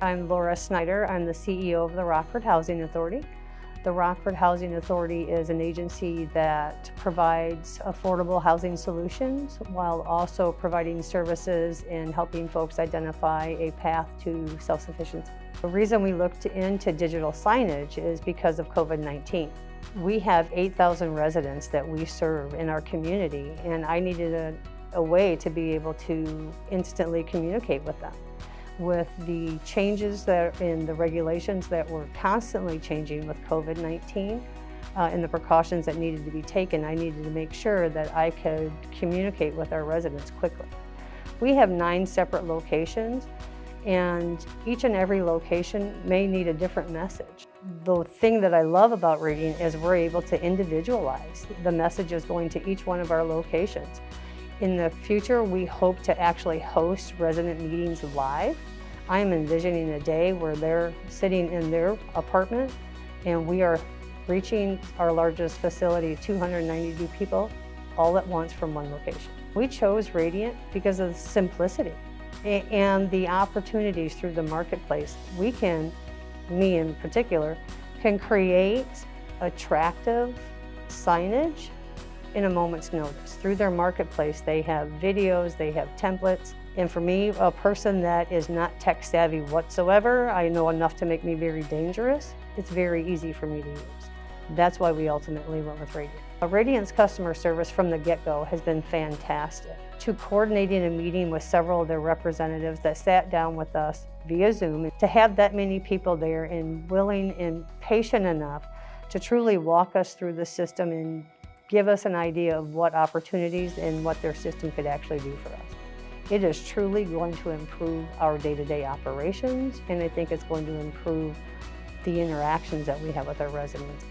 I'm Laura Snyder. I'm the CEO of the Rockford Housing Authority. The Rockford Housing Authority is an agency that provides affordable housing solutions while also providing services and helping folks identify a path to self-sufficiency. The reason we looked into digital signage is because of COVID-19. We have 8,000 residents that we serve in our community and I needed a, a way to be able to instantly communicate with them with the changes that in the regulations that were constantly changing with COVID-19 uh, and the precautions that needed to be taken, I needed to make sure that I could communicate with our residents quickly. We have nine separate locations and each and every location may need a different message. The thing that I love about Raydiant is we're able to individualize the messages going to each one of our locations. In the future, we hope to actually host resident meetings live. I am envisioning a day where they're sitting in their apartment and we are reaching our largest facility, 292 people, all at once from one location. We chose Raydiant because of the simplicity and the opportunities through the marketplace. We can, me in particular, can create attractive signage in a moment's notice. Through their marketplace, they have videos, they have templates. And for me, a person that is not tech savvy whatsoever, I know enough to make me very dangerous, it's very easy for me to use. That's why we ultimately went with Raydiant. Raydiant's customer service from the get-go has been fantastic. To coordinating a meeting with several of their representatives that sat down with us via Zoom, to have that many people there and willing and patient enough to truly walk us through the system and give us an idea of what opportunities and what their system could actually do for us. It is truly going to improve our day-to-day -day operations, and I think it's going to improve the interactions that we have with our residents.